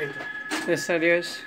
Día. Es adiós.